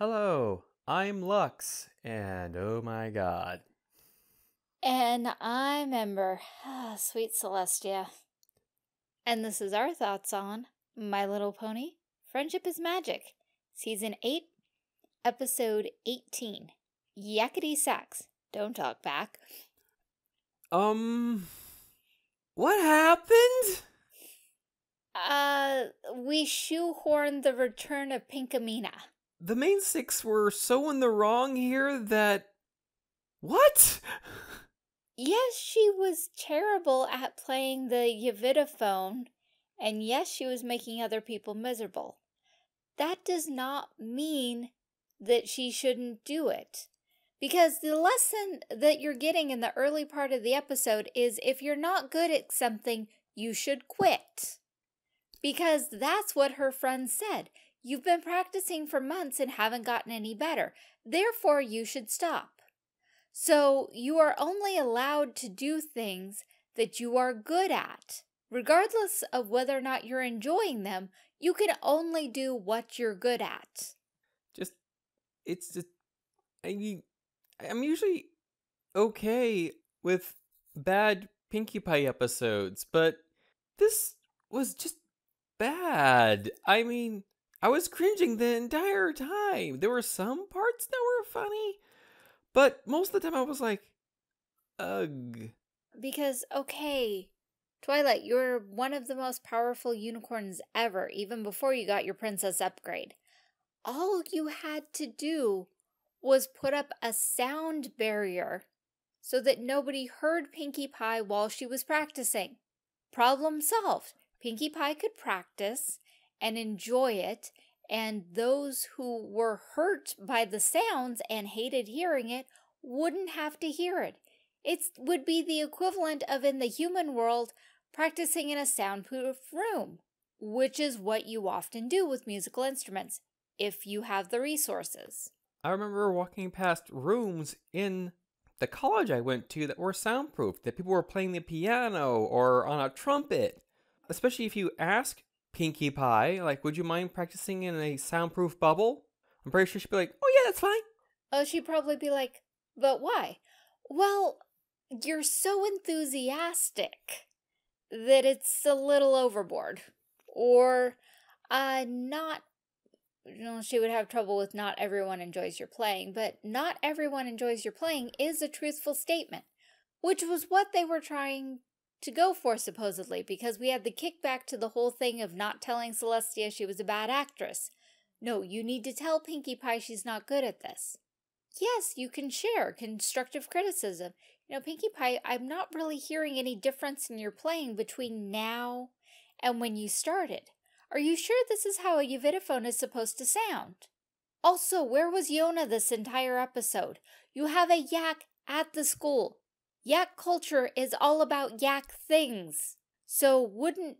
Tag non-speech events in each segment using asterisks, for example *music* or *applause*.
Hello, I'm Lux, and oh my god. And I'm Ember, sweet Celestia. And this is our thoughts on My Little Pony Friendship is Magic, Season 8, Episode 18 Yakety Sax. Don't talk back. Um, what happened? Uh, we shoehorned the return of Pinkamena. The main six were so in the wrong here that. What? Yes, she was terrible at playing the Yovidaphone, and yes, she was making other people miserable. That does not mean that she shouldn't do it. Because the lesson that you're getting in the early part of the episode is if you're not good at something, you should quit. Because that's what her friend said. You've been practicing for months and haven't gotten any better. Therefore, you should stop. So you are only allowed to do things that you are good at. Regardless of whether or not you're enjoying them, you can only do what you're good at. Just, it's just, I mean, I'm usually okay with bad Pinkie Pie episodes, but this was just bad. I mean, I was cringing the entire time. There were some parts that were funny, but most of the time I was like, ugh. Because, okay, Twilight, you're one of the most powerful unicorns ever, even before you got your princess upgrade. All you had to do was put up a sound barrier so that nobody heard Pinkie Pie while she was practicing. Problem solved. Pinkie Pie could practice and enjoy it and those who were hurt by the sounds and hated hearing it wouldn't have to hear it. It would be the equivalent of in the human world practicing in a soundproof room, which is what you often do with musical instruments, if you have the resources. I remember walking past rooms in the college I went to that were soundproof, that people were playing the piano or on a trumpet. Especially if you ask Pinkie Pie, like, would you mind practicing in a soundproof bubble? I'm pretty sure she'd be like, oh yeah, that's fine. Oh, she'd probably be like, but why? Well, you're so enthusiastic that it's a little overboard. Or, uh, not, you know, she would have trouble with not everyone enjoys your playing, but not everyone enjoys your playing is a truthful statement, which was what they were trying to go for, supposedly, because we had the kickback to the whole thing of not telling Celestia she was a bad actress. No, you need to tell Pinkie Pie she's not good at this. Yes, you can share constructive criticism. You know, Pinkie Pie, I'm not really hearing any difference in your playing between now and when you started. Are you sure this is how a Yovidaphone is supposed to sound? Also, where was Yona this entire episode? You have a yak at the school. Yak culture is all about yak things. So wouldn't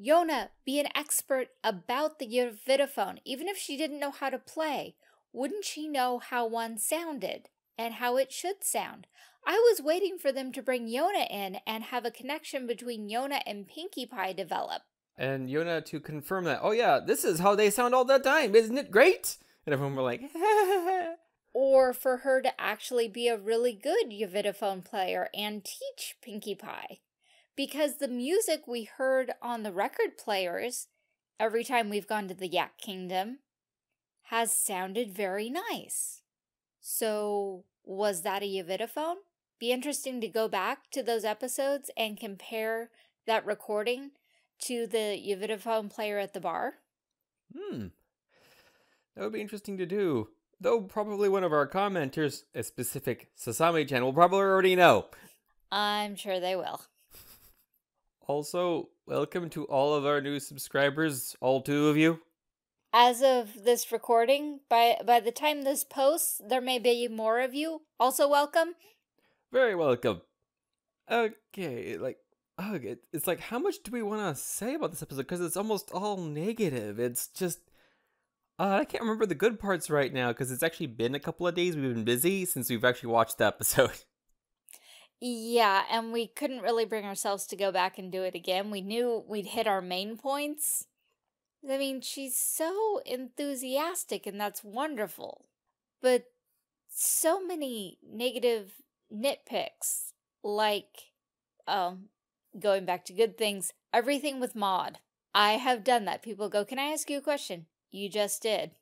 Yona be an expert about the Yovidaphone, even if she didn't know how to play? Wouldn't she know how one sounded and how it should sound? I was waiting for them to bring Yona in and have a connection between Yona and Pinkie Pie develop. And Yona to confirm that, oh yeah, this is how they sound all the time, isn't it great? And everyone were like, *laughs* or for her to actually be a really good Yovidaphone player and teach Pinkie Pie. Because the music we heard on the record players every time we've gone to the Yak Kingdom has sounded very nice. So, was that a Yovidaphone? Be interesting to go back to those episodes and compare that recording to the Yovidaphone player at the bar. Hmm. That would be interesting to do. Though probably one of our commenters, a specific Sasami chan, will probably already know. I'm sure they will. Also, welcome to all of our new subscribers, all two of you. As of this recording, by by the time this posts, there may be more of you. Also welcome. Very welcome. Okay, like ugh, it, it's like how much do we want to say about this episode because it's almost all negative. It's just uh, I can't remember the good parts right now because it's actually been a couple of days. We've been busy since we've actually watched the episode. *laughs* Yeah, and we couldn't really bring ourselves to go back and do it again. We knew we'd hit our main points, I mean, she's so enthusiastic and that's wonderful. But so many negative nitpicks, like, um, going back to good things, everything with Maud. I have done that. People go, Can I ask you a question? You just did.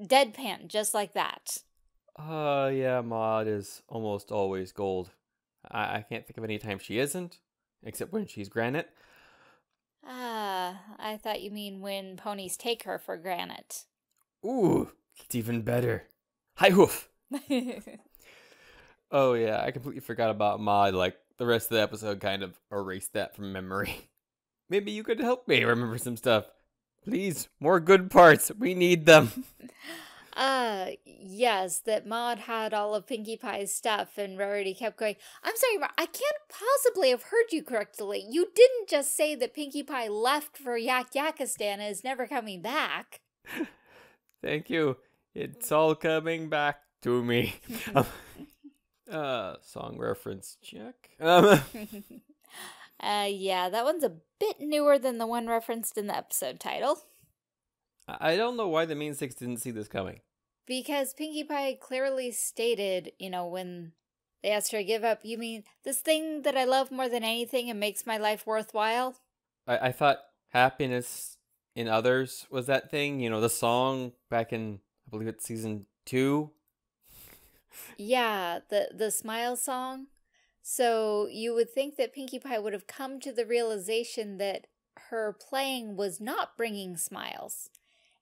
Deadpan, just like that. Uh, yeah, Maud is almost always gold. I, I can't think of any time she isn't, except when she's granite. Ah, I thought you mean when ponies take her for granite. Ooh, it's even better. Hi hoof. *laughs* Oh yeah, I completely forgot about Maud. Like the rest of the episode kind of erased that from memory. *laughs* Maybe you could help me remember some stuff. Please, more good parts. We need them. *laughs* uh, yes, that Maud had all of Pinkie Pie's stuff, and Rarity kept going, I'm sorry, Mar- I can't possibly have heard you correctly. You didn't just say that Pinkie Pie left for Yak Yakistan and is never coming back. *laughs* Thank you. It's all coming back to me. *laughs* uh, song reference check. Um, uh, yeah, that one's a bit newer than the one referenced in the episode title. I don't know why the main six didn't see this coming. Because Pinkie Pie clearly stated, you know, when they asked her to give up, you mean this thing that I love more than anything and makes my life worthwhile? I, I thought happiness in others was that thing. You know, the song back in, I believe it's season two. Yeah, the the smile song. So you would think that Pinkie Pie would have come to the realization that her playing was not bringing smiles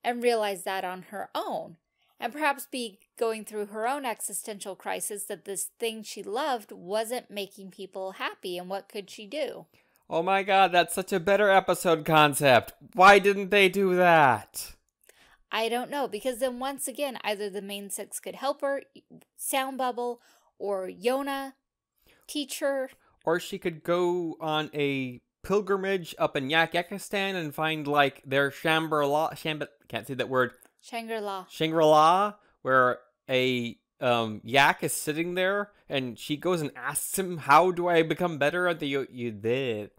and realize that on her own and perhaps be going through her own existential crisis that this thing she loved wasn't making people happy and what could she do? Oh my god, that's such a better episode concept. Why didn't they do that? I don't know because then once again either the main six could help her, Sound Bubble or Yona teach her or she could go on a pilgrimage up in Yak Yakistan and find like their Shambhala Shamba can't say that word Shangri-La. Shangri-La where a um yak is sitting there and she goes and asks him how do I become better at the you you did?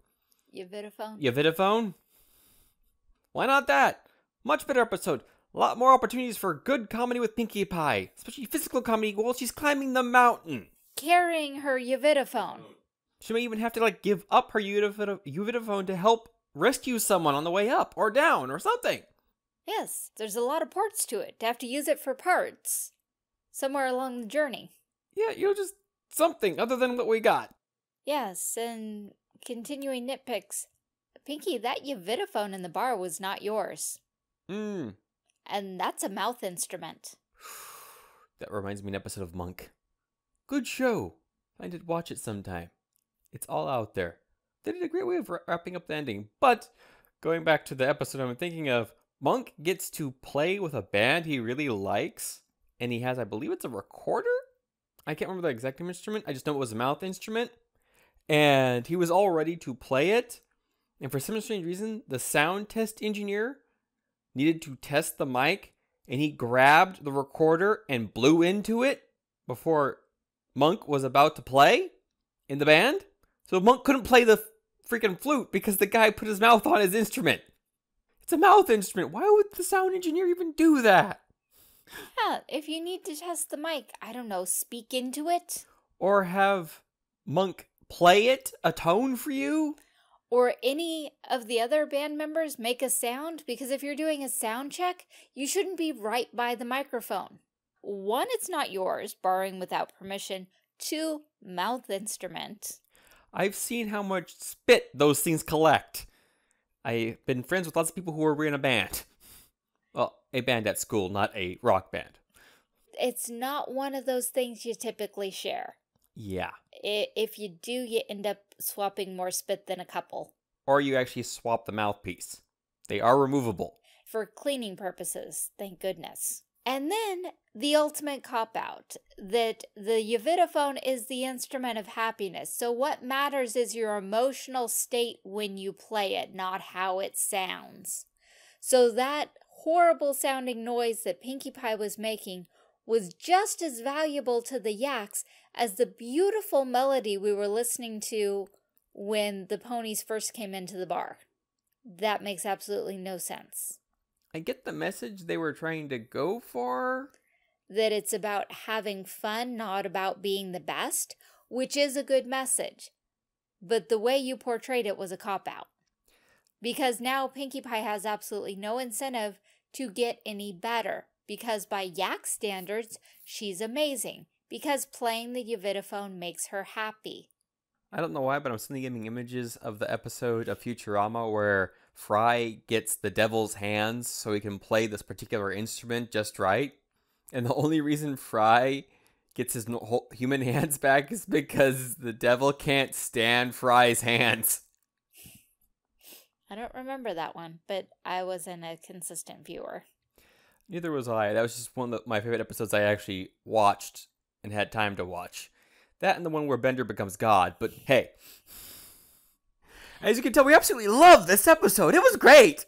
Why not that? Much better episode. A lot more opportunities for good comedy with Pinkie Pie, especially physical comedy while she's climbing the mountain. Carrying her Yovidaphone. She may even have to like give up her Yovidaphone to help rescue someone on the way up or down or something. Yes, there's a lot of parts to it. To have to use it for parts somewhere along the journey. Yeah, you know, just something other than what we got. Yes, and continuing nitpicks. Pinkie, that Yovidaphone in the bar was not yours. Hmm. And that's a mouth instrument. *sighs* that reminds me of an episode of Monk. Good show. I did watch it sometime. It's all out there. They did a great way of wrapping up the ending. But going back to the episode I'm thinking of, Monk gets to play with a band he really likes, and he has, I believe it's a recorder? I can't remember the exact instrument. I just know it was a mouth instrument. And he was all ready to play it. And for some strange reason, the sound test engineer needed to test the mic, and he grabbed the recorder and blew into it before Monk was about to play in the band. So Monk couldn't play the freaking flute because the guy put his mouth on his instrument. It's a mouth instrument. Why would the sound engineer even do that? Yeah, if you need to test the mic, I don't know, speak into it. Or have Monk play it, a tone for you. Or any of the other band members make a sound, because if you're doing a sound check, you shouldn't be right by the microphone. One, it's not yours, borrowing without permission. Two, mouth instrument. I've seen how much spit those things collect. I've been friends with lots of people who were in a band. Well, a band at school, not a rock band. It's not one of those things you typically share. Yeah. If you do, you end up swapping more spit than a couple. Or you actually swap the mouthpiece. They are removable. For cleaning purposes, thank goodness. And then the ultimate cop out that the Yovidaphone is the instrument of happiness. So, what matters is your emotional state when you play it, not how it sounds. So, that horrible sounding noise that Pinkie Pie was making was just as valuable to the yaks as the beautiful melody we were listening to when the ponies first came into the bar. That makes absolutely no sense. I get the message they were trying to go for. That it's about having fun, not about being the best, which is a good message. But the way you portrayed it was a cop out. Because now Pinkie Pie has absolutely no incentive to get any better. Because by Yak standards, she's amazing. Because playing the Yovidaphone makes her happy. I don't know why, but I'm suddenly getting images of the episode of Futurama where Fry gets the devil's hands so he can play this particular instrument just right. And the only reason Fry gets his human *laughs* hands back is because the devil can't stand Fry's hands. I don't remember that one, but I wasn't a consistent viewer. Neither was I. That was just one of my favorite episodes I actually watched and had time to watch. That and the one where Bender becomes God. But hey, as you can tell, we absolutely love this episode. It was great.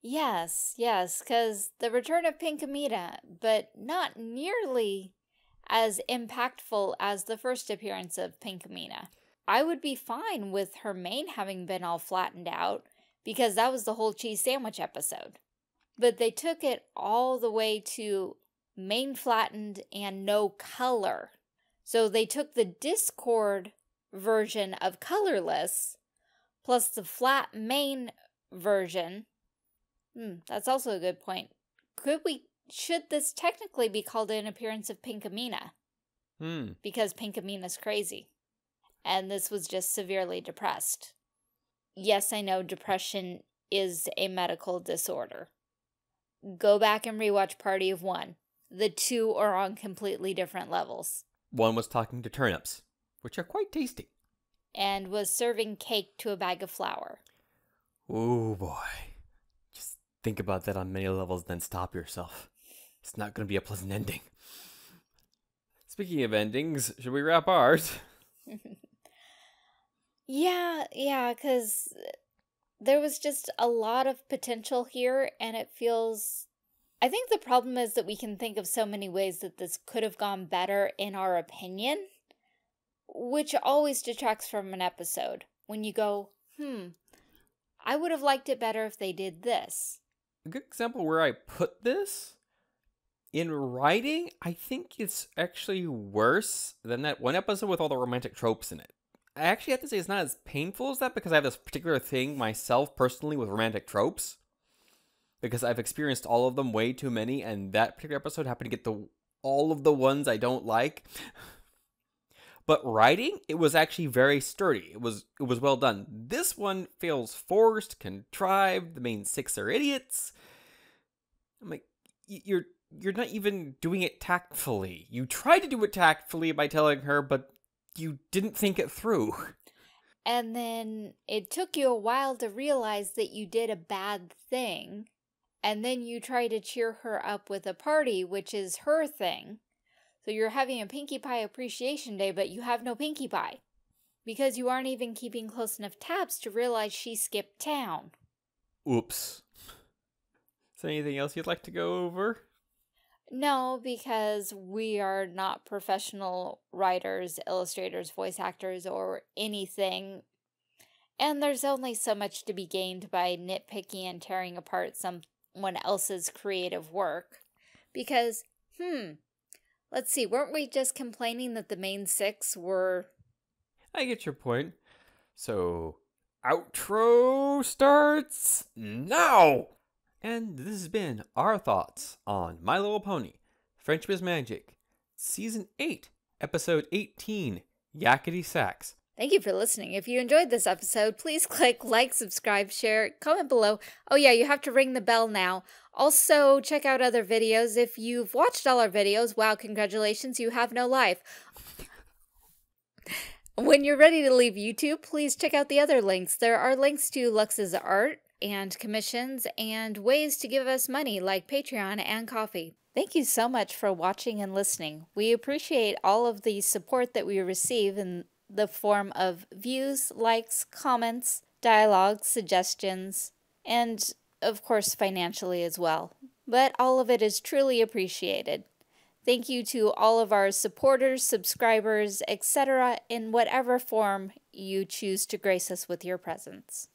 Yes, yes, because the return of Pinkamena, but not nearly as impactful as the first appearance of Pinkamena. I would be fine with her mane having been all flattened out, because that was the whole cheese sandwich episode. But they took it all the way to mane flattened and no color. So they took the Discord version of colorless plus the flat mane version Hmm, that's also a good point. Could we, should this technically be called an appearance of Pinkamena? Hmm. Because Pinkamena's crazy. And this was just severely depressed. Yes, I know depression is a medical disorder. Go back and rewatch Party of One. The two are on completely different levels. One was talking to turnips, which are quite tasty. And was serving cake to a bag of flour. Oh boy. Just think about that on many levels, then stop yourself. It's not going to be a pleasant ending. Speaking of endings, should we wrap ours? *laughs* yeah, yeah, because there was just a lot of potential here, and it feels. I think the problem is that we can think of so many ways that this could have gone better in our opinion, which always detracts from an episode. When you go, hmm, I would have liked it better if they did this a good example where I put this in writing, I think it's actually worse than that one episode with all the romantic tropes in it. I actually have to say it's not as painful as that because I have this particular thing myself personally with romantic tropes. Because I've experienced all of them way too many, and that particular episode happened to get the all of the ones I don't like. *laughs* But writing, it was actually very sturdy. It was it was well done. This one feels forced, contrived. The main six are idiots. I'm like, you're you're not even doing it tactfully. You tried to do it tactfully by telling her, but you didn't think it through. And then it took you a while to realize that you did a bad thing. And then you try to cheer her up with a party, which is her thing. So you're having a Pinkie Pie Appreciation Day, but you have no Pinkie Pie. Because you aren't even keeping close enough tabs to realize she skipped town. Oops. Is there anything else you'd like to go over? No, because we are not professional writers, illustrators, voice actors, or anything. And there's only so much to be gained by nitpicking and tearing apart someone else's creative work. Because, hmm, Let's see, weren't we just complaining that the main six were... I get your point. So, outro starts now! And this has been our thoughts on My Little Pony, Friendship is Magic, Season 8, Episode 18, Yakety Sax. Thank you for listening. If you enjoyed this episode, please *laughs* click like, subscribe, share, comment below. Oh yeah, you have to ring the bell now. Also, check out other videos. If you've watched all our videos, wow, congratulations, you have no life. *laughs* when you're ready to leave YouTube, please check out the other links. There are links to Lux's art and commissions and ways to give us money like Patreon and Ko-fi. Thank you so much for watching and listening. We appreciate all of the support that we receive in the form of views, likes, comments, dialogue, suggestions, and of course financially as well. But all of it is truly appreciated. Thank you to all of our supporters, subscribers, etc., in whatever form you choose to grace us with your presence.